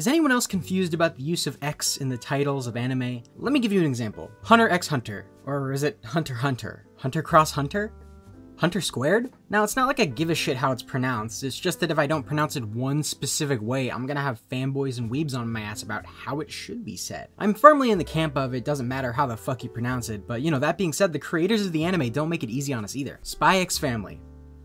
Is anyone else confused about the use of X in the titles of anime? Let me give you an example. Hunter x Hunter. Or is it Hunter Hunter? Hunter cross Hunter? Hunter squared? Now, it's not like I give a shit how it's pronounced, it's just that if I don't pronounce it one specific way, I'm gonna have fanboys and weebs on my ass about how it should be said. I'm firmly in the camp of it doesn't matter how the fuck you pronounce it, but you know, that being said, the creators of the anime don't make it easy on us either. Spy X Family.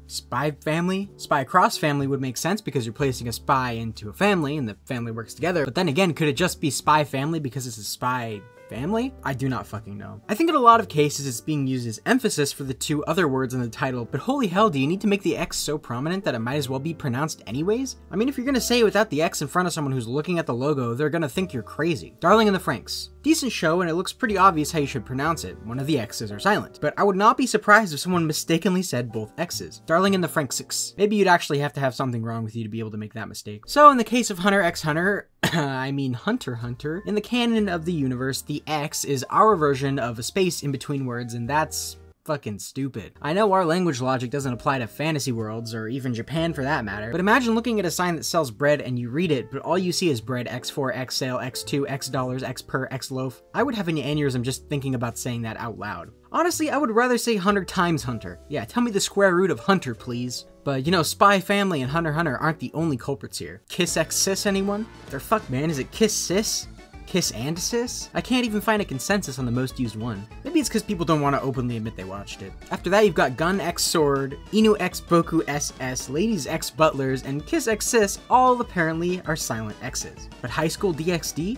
Spy family? Spy cross family would make sense because you're placing a spy into a family and the family works together. But then again, could it just be spy family because it's a spy Family? I do not fucking know. I think in a lot of cases it's being used as emphasis for the two other words in the title, but holy hell, do you need to make the X so prominent that it might as well be pronounced anyways? I mean, if you're gonna say it without the X in front of someone who's looking at the logo, they're gonna think you're crazy. Darling in the Franxx. Decent show, and it looks pretty obvious how you should pronounce it. One of the X's are silent. But I would not be surprised if someone mistakenly said both X's. Darling in the Franxx. Maybe you'd actually have to have something wrong with you to be able to make that mistake. So in the case of Hunter x Hunter, I mean Hunter Hunter, in the canon of the universe, the X is our version of a space in between words, and that's fucking stupid. I know our language logic doesn't apply to fantasy worlds, or even Japan for that matter, but imagine looking at a sign that sells bread and you read it, but all you see is bread X4, X sale, X2, X dollars, X per, X loaf. I would have an aneurysm just thinking about saying that out loud. Honestly, I would rather say Hunter times Hunter. Yeah, tell me the square root of Hunter, please. But you know, Spy Family and Hunter Hunter aren't the only culprits here. Kiss X Sis, anyone? They're fuck man, is it Kiss Sis? Kiss and Sis? I can't even find a consensus on the most used one. Maybe it's because people don't want to openly admit they watched it. After that, you've got Gun X Sword, Inu X Boku SS, Ladies X Butlers, and Kiss X Sis all apparently are silent X's. But High School DxD?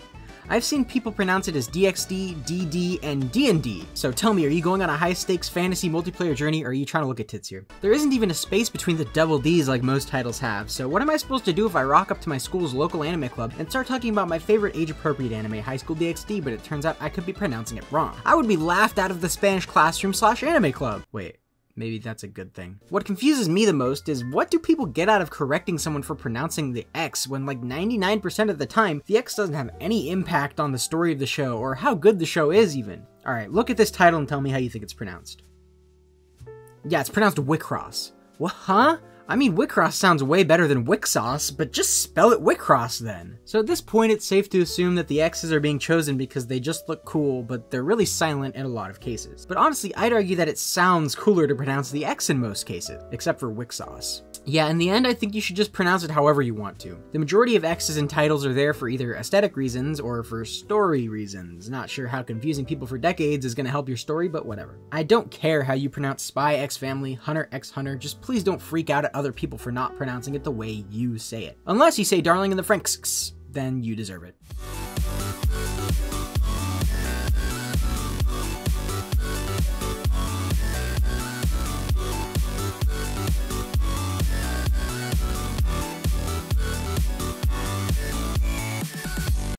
I've seen people pronounce it as DxD, DD, and D&D. So tell me, are you going on a high-stakes fantasy multiplayer journey or are you trying to look at tits here? There isn't even a space between the double Ds like most titles have, so what am I supposed to do if I rock up to my school's local anime club and start talking about my favorite age-appropriate anime, High School DxD, but it turns out I could be pronouncing it wrong? I would be laughed out of the Spanish classroom slash anime club. Wait, Maybe that's a good thing. What confuses me the most is what do people get out of correcting someone for pronouncing the X when like 99% of the time, the X doesn't have any impact on the story of the show or how good the show is even. Alright, look at this title and tell me how you think it's pronounced. Yeah, it's pronounced Wicross. What, huh? I mean, Wicross sounds way better than WIXOSS, but just spell it Wicross then. So at this point, it's safe to assume that the X's are being chosen because they just look cool, but they're really silent in a lot of cases. But honestly, I'd argue that it sounds cooler to pronounce the X in most cases, except for WIXOSS. Yeah, in the end, I think you should just pronounce it however you want to. The majority of X's in titles are there for either aesthetic reasons or for story reasons. Not sure how confusing people for decades is gonna help your story, but whatever. I don't care how you pronounce Spy X Family, Hunter X Hunter, just please don't freak out at other people for not pronouncing it the way you say it. Unless you say Darling in the Franxx, then you deserve it.